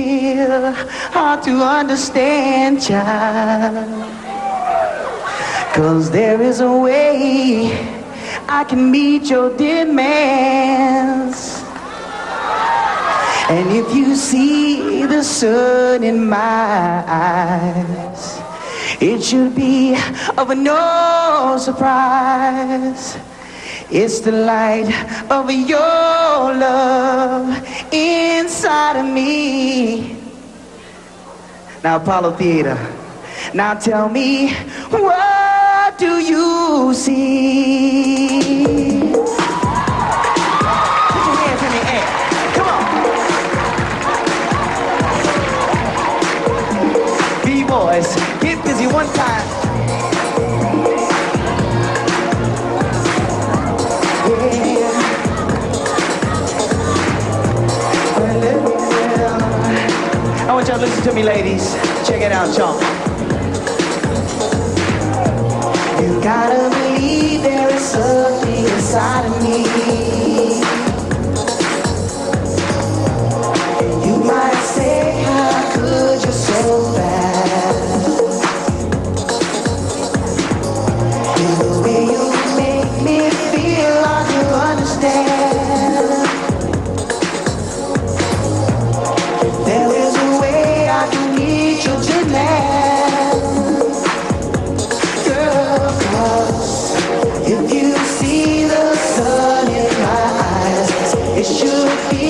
feel, hard to understand, child. Cause there is a way I can meet your demands. And if you see the sun in my eyes, it should be of no surprise. It's the light of your love inside of me. Now, Apollo Theater, now tell me, what do you see? Put your hands in the air. Come on. B-boys, get busy one time. me, ladies. Check it out, y'all. You gotta believe there is something. It should be.